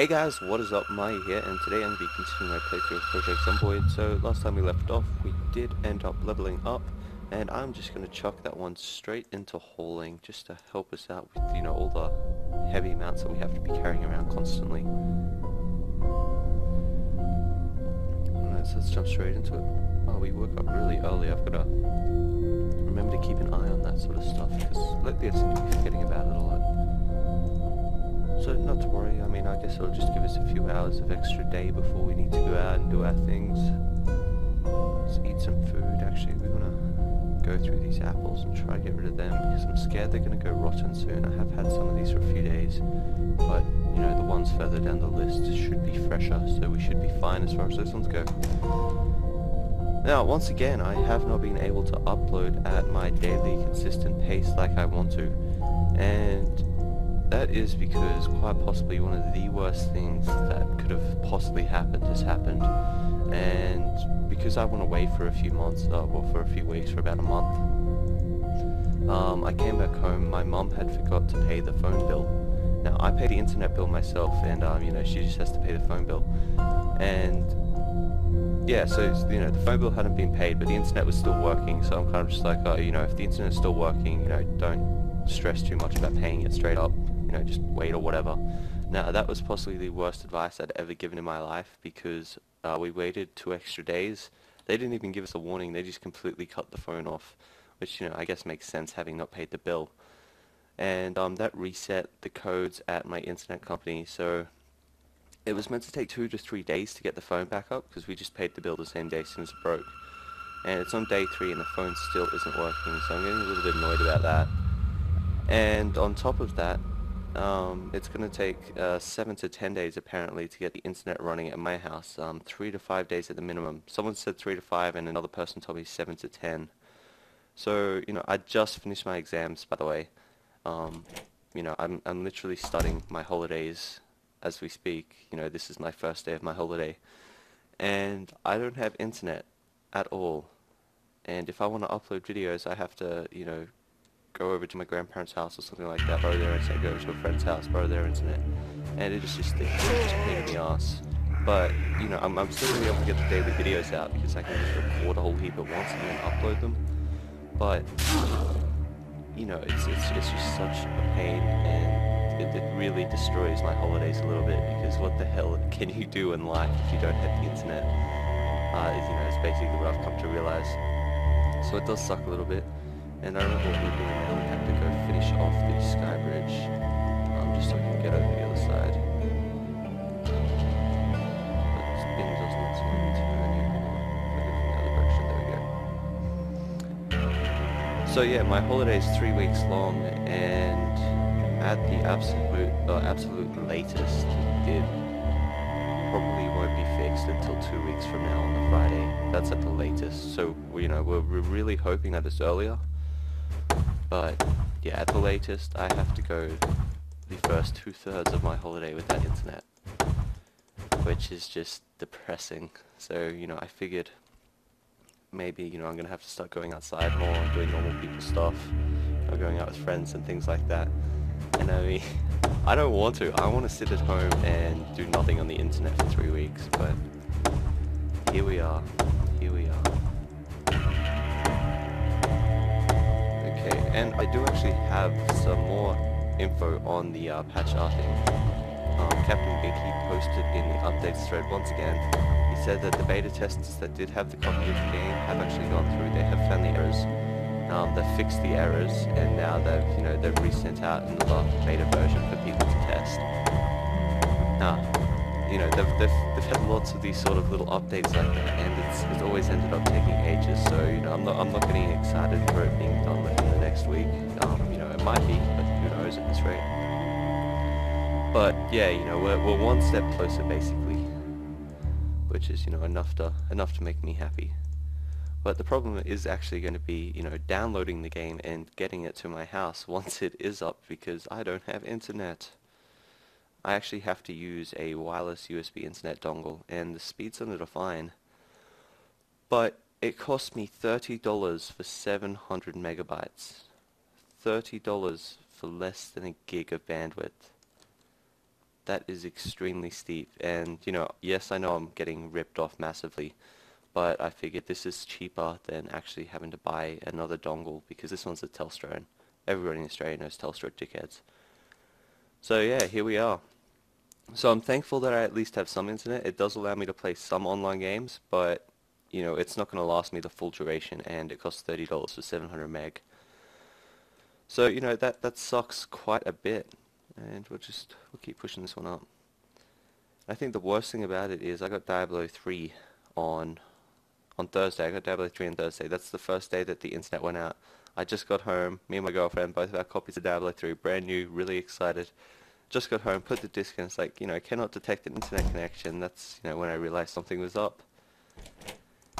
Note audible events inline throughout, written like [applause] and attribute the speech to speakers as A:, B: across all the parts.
A: Hey guys, what is up? Mai here, and today I'm going to be continuing my playthrough of Project Zomboid. So last time we left off, we did end up leveling up, and I'm just going to chuck that one straight into hauling, just to help us out with, you know, all the heavy amounts that we have to be carrying around constantly. Alright, so let's jump straight into it. Oh, we woke up really early, I've got to remember to keep an eye on that sort of stuff, because lately I seem to be forgetting about it a lot. So not to worry, I mean I guess it'll just give us a few hours of extra day before we need to go out and do our things. Let's eat some food, actually we want to go through these apples and try to get rid of them because I'm scared they're going to go rotten soon. I have had some of these for a few days, but you know the ones further down the list should be fresher, so we should be fine as far as those ones go. Now, once again, I have not been able to upload at my daily consistent pace like I want to, and that is because quite possibly one of the worst things that could have possibly happened has happened. And because I went away for a few months, uh, well for a few weeks, for about a month, um, I came back home, my mum had forgot to pay the phone bill. Now I pay the internet bill myself and um, you know, she just has to pay the phone bill. And yeah, so you know, the phone bill hadn't been paid, but the internet was still working. So I'm kind of just like, oh, you know, if the internet's still working, you know, don't stress too much about paying it straight up you know, just wait or whatever. Now, that was possibly the worst advice I'd ever given in my life because uh, we waited two extra days. They didn't even give us a warning. They just completely cut the phone off, which, you know, I guess makes sense having not paid the bill. And um, that reset the codes at my internet company. So it was meant to take two to three days to get the phone back up because we just paid the bill the same day as it broke. And it's on day three and the phone still isn't working, so I'm getting a little bit annoyed about that. And on top of that, um, it's going to take uh, 7 to 10 days apparently to get the internet running at my house. Um, 3 to 5 days at the minimum. Someone said 3 to 5 and another person told me 7 to 10. So, you know, I just finished my exams, by the way. Um, you know, I'm, I'm literally studying my holidays as we speak. You know, this is my first day of my holiday. And I don't have internet at all. And if I want to upload videos, I have to, you know, go over to my grandparents' house or something like that, borrow their internet, go over to a friend's house, borrow their internet, and it is just, it's just a pain in the ass. But, you know, I'm, I'm still going to be able to get the daily videos out because I can just record a whole heap at once and then upload them. But, you know, it's, it's, it's just such a pain and it, it really destroys my holidays a little bit because what the hell can you do in life if you don't have the internet? Uh, you know, it's basically what I've come to realize. So it does suck a little bit. And I remember what we were doing now, we had to go finish off the sky bridge, um, just so we can get over the other side. But this bin does not seem to turning. If I from the other direction, there we go. So yeah, my holiday is three weeks long, and at the absolute, uh, absolute latest, it probably won't be fixed until two weeks from now on the Friday. That's at the latest. So, you know, we're, we're really hoping that it's earlier. But yeah, at the latest, I have to go the first two-thirds of my holiday without internet, which is just depressing. So, you know, I figured maybe, you know, I'm going to have to start going outside more, doing normal people stuff, you know, going out with friends and things like that. And I mean, [laughs] I don't want to. I want to sit at home and do nothing on the internet for three weeks, but here we are. And I do actually have some more info on the uh, patch arting. Um, Captain Binky posted in the updates thread once again. He said that the beta testers that did have the copy of the game have actually gone through. They have found the errors. Um, they've fixed the errors, and now they've you know they've resent out another beta version for people to test. Now, you know they've, they've they've had lots of these sort of little updates like that, and it's it's always ended up taking ages. So you know I'm not I'm not getting excited for it being done next week. Um, you know, it might be, but who knows at this rate. But yeah, you know, we're, we're one step closer basically, which is, you know, enough to, enough to make me happy. But the problem is actually going to be, you know, downloading the game and getting it to my house [laughs] once it is up because I don't have internet. I actually have to use a wireless USB internet dongle and the speeds on it are fine. But it cost me $30 for 700 megabytes. $30 for less than a gig of bandwidth. that is extremely steep. And, you know, yes, I know I'm getting ripped off massively, but I figured this is cheaper than actually having to buy another dongle because this one's a Telstra and everybody in Australia knows Telstra dickheads. So yeah, here we are. So I'm thankful that I at least have some internet. It does allow me to play some online games, but you know, it's not going to last me the full duration and it costs $30 for 700 meg. So, you know, that, that sucks quite a bit and we'll just, we'll keep pushing this one up. I think the worst thing about it is I got Diablo 3 on on Thursday. I got Diablo 3 on Thursday. That's the first day that the internet went out. I just got home. Me and my girlfriend both have copies of Diablo 3, brand new, really excited. Just got home, put the disc in. It's like, you know, I cannot detect an internet connection. That's, you know, when I realized something was up.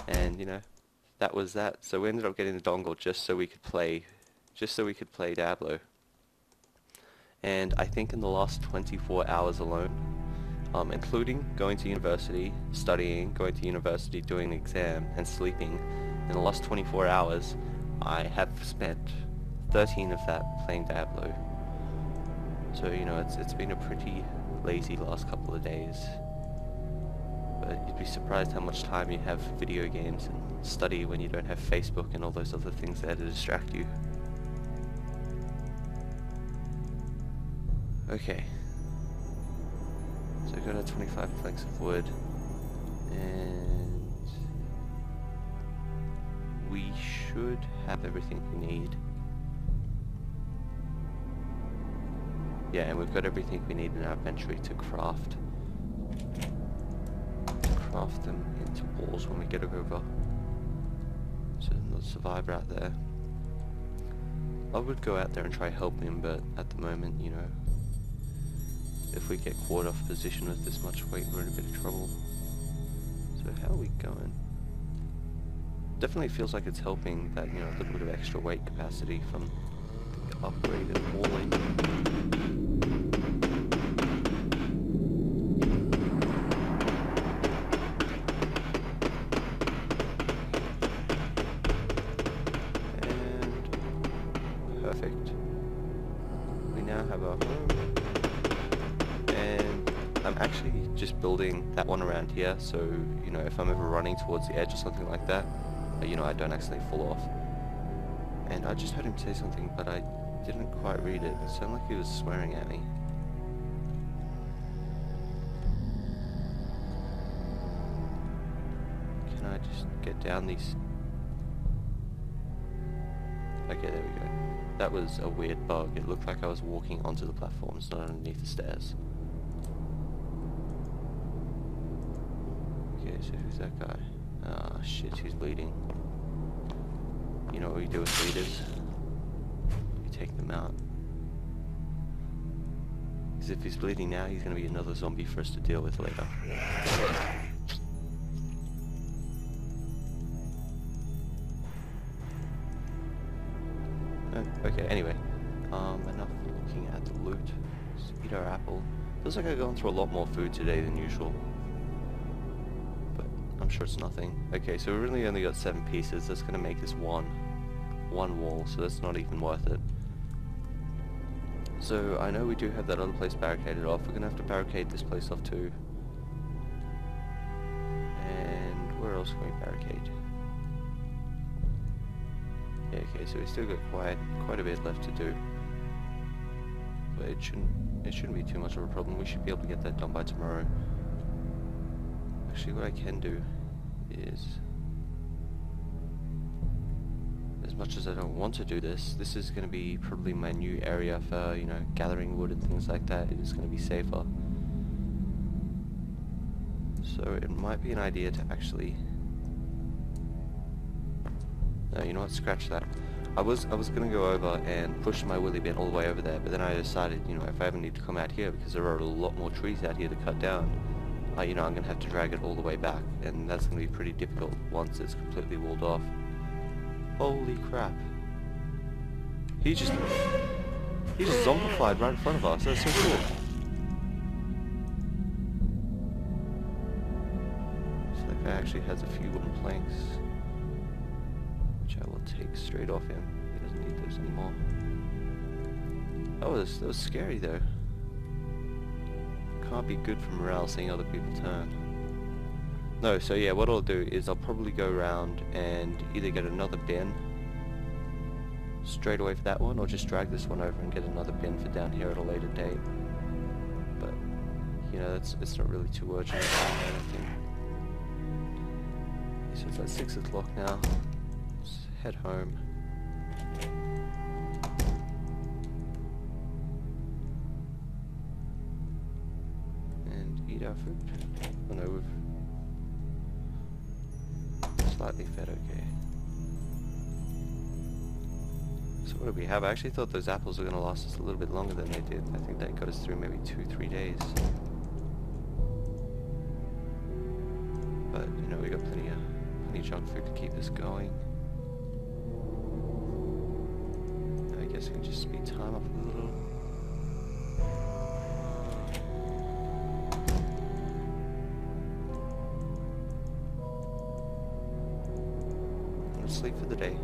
A: And, you know, that was that. So we ended up getting the dongle just so we could play, just so we could play Diablo. And I think in the last 24 hours alone, um, including going to university, studying, going to university, doing an exam, and sleeping. In the last 24 hours, I have spent 13 of that playing Diablo. So, you know, it's, it's been a pretty lazy last couple of days. But you'd be surprised how much time you have video games and study when you don't have Facebook and all those other things there to distract you. Okay. So I got a 25 planks of wood. And we should have everything we need. Yeah, and we've got everything we need in our inventory to craft craft them into walls when we get over. So another survivor out there. I would go out there and try help him, but at the moment, you know, if we get caught off position with this much weight, we're in a bit of trouble. So how are we going? Definitely feels like it's helping that, you know, a little bit of extra weight capacity from the upgraded hauling. One around here so, you know, if I'm ever running towards the edge or something like that, uh, you know, I don't accidentally fall off. And I just heard him say something, but I didn't quite read it. It sounded like he was swearing at me. Can I just get down these? Okay, there we go. That was a weird bug. It looked like I was walking onto the platforms, not underneath the stairs. Okay, so who's that guy? Ah, shit, he's bleeding. You know what we do with leaders? We take them out. Because if he's bleeding now, he's going to be another zombie for us to deal with later. Uh, okay, anyway. Um, enough looking at the loot. Let's eat our apple. Feels like I've gone through a lot more food today than usual. I'm sure it's nothing. Okay, so we really only got seven pieces. That's going to make us one. One wall, so that's not even worth it. So I know we do have that other place barricaded off. We're going to have to barricade this place off too. And where else can we barricade? Yeah, okay, so we still got quite quite a bit left to do. But it shouldn't it shouldn't be too much of a problem. We should be able to get that done by tomorrow. Actually what I can do is as much as I don't want to do this, this is going to be probably my new area for, you know, gathering wood and things like that. It is going to be safer. So it might be an idea to actually no, you know what? Scratch that. I was I was gonna go over and push my wheelie bin all the way over there, but then I decided, you know, if I ever need to come out here because there are a lot more trees out here to cut down, uh, you know, I'm gonna have to drag it all the way back, and that's gonna be pretty difficult once it's completely walled off. Holy crap! He just he just zombified right in front of us. That's so cool. Looks like guy actually has a few wooden planks which I will take straight off him. He doesn't need those anymore. Oh, this, that was scary though. Can't be good for morale seeing other people turn. No, so yeah, what I'll do is I'll probably go around and either get another bin straight away for that one, or just drag this one over and get another bin for down here at a later date. But, you know, it's, it's not really too urgent. So it's like 6 o'clock now. Let's head home. Eat our food. Oh no, we've slightly fed okay. So what do we have? I actually thought those apples were going to last us a little bit longer than they did. I think that got us through maybe two, three days. But, you know, we got plenty of, plenty of junk food to keep us going. I guess we can just speed time up a sleep for the day.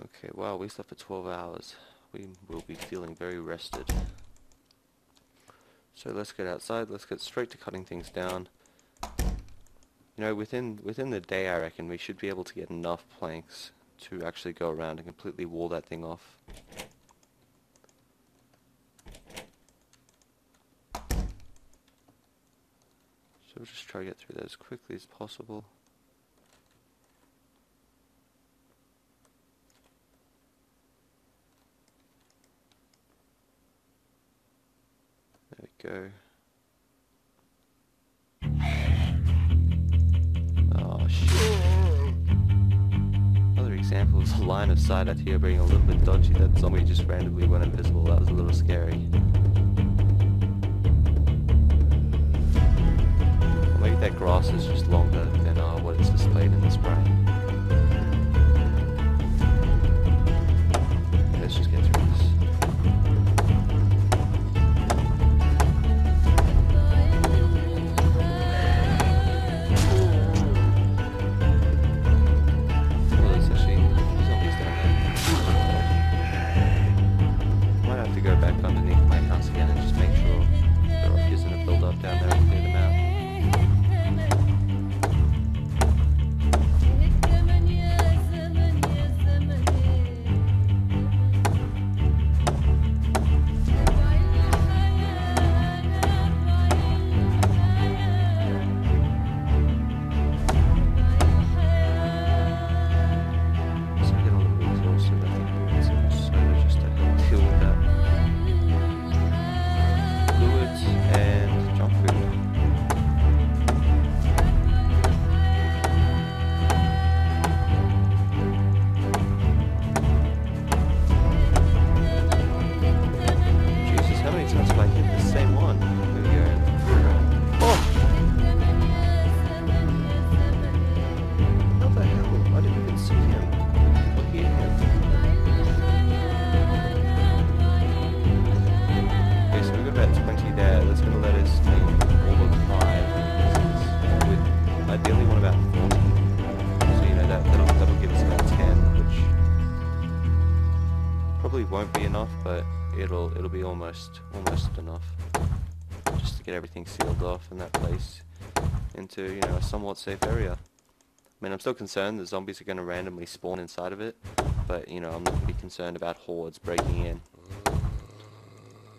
A: Okay, wow, we slept for 12 hours. We will be feeling very rested. So let's get outside, let's get straight to cutting things down. You know, within within the day I reckon we should be able to get enough planks to actually go around and completely wall that thing off. So we'll just try to get through that as quickly as possible. There we go. Oh shit. Another example of the line of sight out here being a little bit dodgy. That zombie just randomly went invisible. That was a little scary. Grass is just longer than uh, what it's displayed in the spray. Probably won't be enough, but it'll it'll be almost almost enough. Just to get everything sealed off in that place into, you know, a somewhat safe area. I mean, I'm still concerned that zombies are going to randomly spawn inside of it, but, you know, I'm not going to be concerned about hordes breaking in.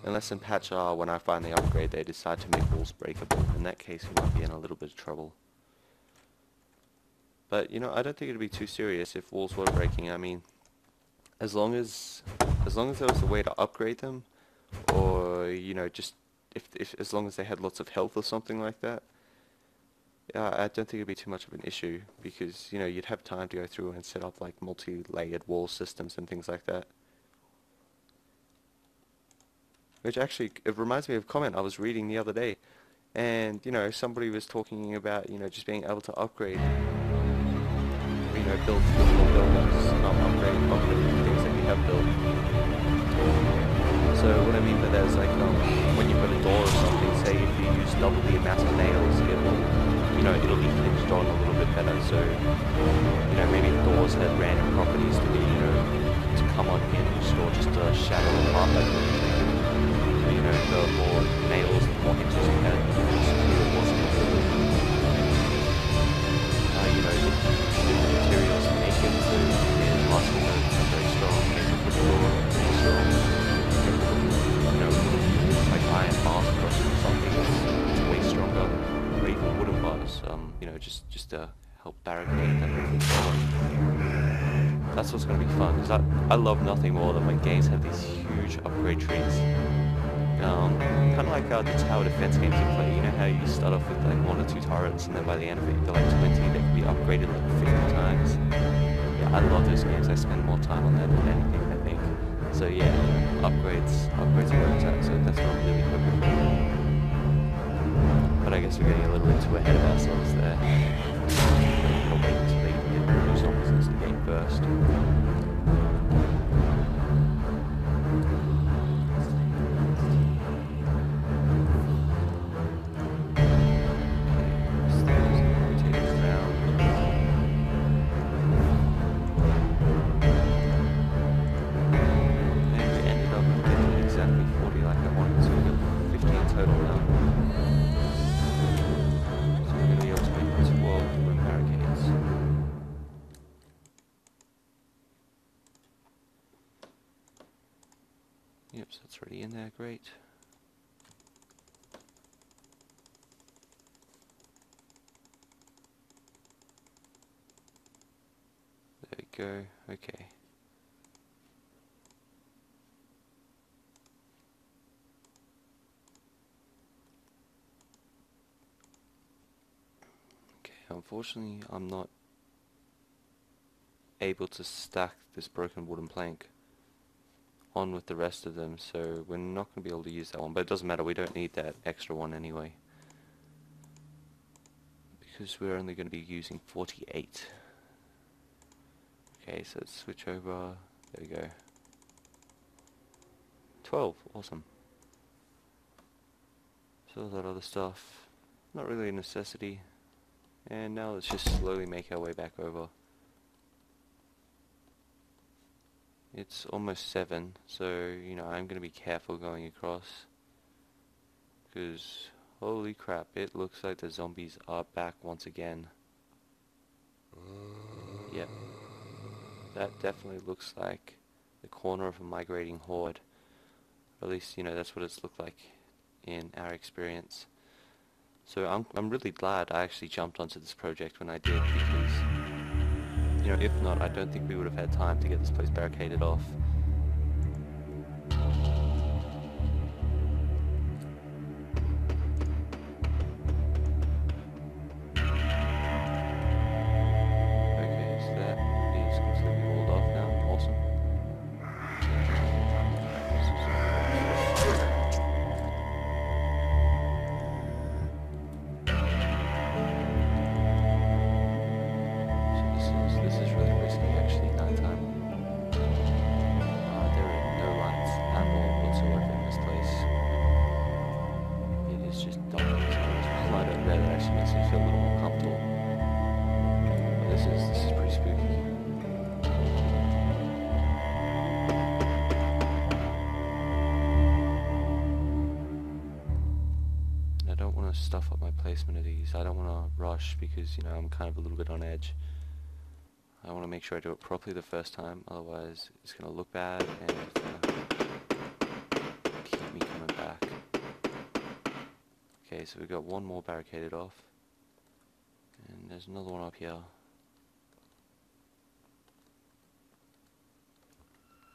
A: Unless in patch R, when I finally upgrade, they decide to make walls breakable. In that case, we might be in a little bit of trouble. But, you know, I don't think it'd be too serious if walls were breaking. I mean, as long as, as long as there was a way to upgrade them, or, you know, just, if, if, as long as they had lots of health or something like that, yeah, I don't think it'd be too much of an issue because you know you'd have time to go through and set up like multi-layered wall systems and things like that. Which actually it reminds me of a comment I was reading the other day, and you know somebody was talking about you know just being able to upgrade, know build more buildings, um, upgrade upgrade things that you have built. So what I mean by that is like um, when you put a door or something, say if you use double the amount of nails, it will you know, it'll be hinged on a little bit better. So, you know, maybe doors had random properties to be, you know, to come on hinged or just a shadow apart like. You know, the more nails, the more hinges you had, to help barricade forward. That's what's going to be fun, is I, I love nothing more than when games have these huge upgrade trees. Um, kind of like uh, the tower defense games you play. You know how you start off with like one or two turrets, and then by the end of it, got like 20 that can be upgraded like 50 times. Yeah, I love those games. I spend more time on them than anything, I think. So yeah, upgrades, upgrades where it's. So that's what I'm really hoping for. But I guess we're getting a little bit too ahead of ourselves there. Gotta wait until they can get new zombies the game first. So that's already in there, great. There we go, okay. Okay, unfortunately I'm not able to stack this broken wooden plank on with the rest of them, so we're not going to be able to use that one, but it doesn't matter, we don't need that extra one anyway. Because we're only going to be using 48. Okay, so let's switch over, there we go. 12, awesome. So all that other stuff, not really a necessity. And now let's just slowly make our way back over. It's almost 7, so, you know, I'm going to be careful going across. Because, holy crap, it looks like the zombies are back once again. Yep. That definitely looks like the corner of a migrating horde. Or at least, you know, that's what it's looked like in our experience. So I'm, I'm really glad I actually jumped onto this project when I did because you know, if not, I don't think we would have had time to get this place barricaded off. I don't want to rush because, you know, I'm kind of a little bit on edge. I want to make sure I do it properly the first time, otherwise it's going to look bad and keep me coming back. Okay, so we've got one more barricaded off. And there's another one up here.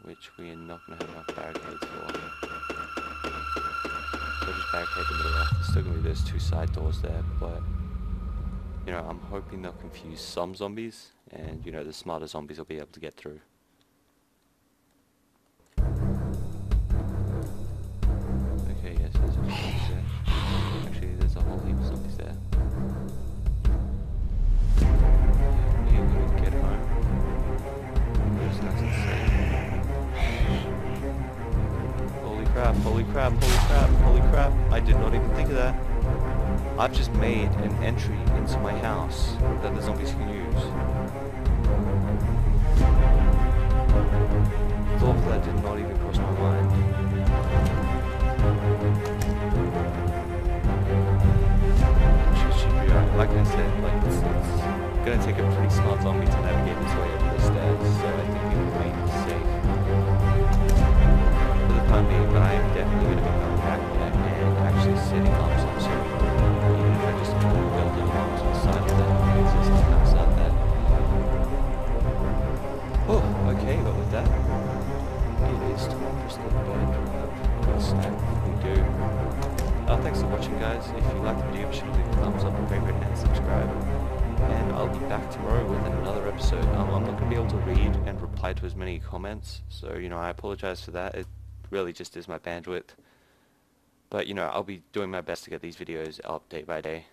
A: Which we are not going to have enough barricades for. So just barricade the middle off. There's still going to be those two side doors there, but you know, I'm hoping they'll confuse some zombies, and you know, the smarter zombies will be able to get through. Okay, yes, there's a zombies there. Actually, there's a whole heap of zombies there. Yeah, we will get home. Holy crap, holy crap. I did not even think of that. I've just made an entry into my house that the zombies can use. Thought that did not even cross my mind. Like I said, like it's, it's gonna take a pretty smart zombie to navigate his way up the stairs, so I think he will be safe so, you know, I apologize for that. It really just is my bandwidth. But, you know, I'll be doing my best to get these videos up day by day.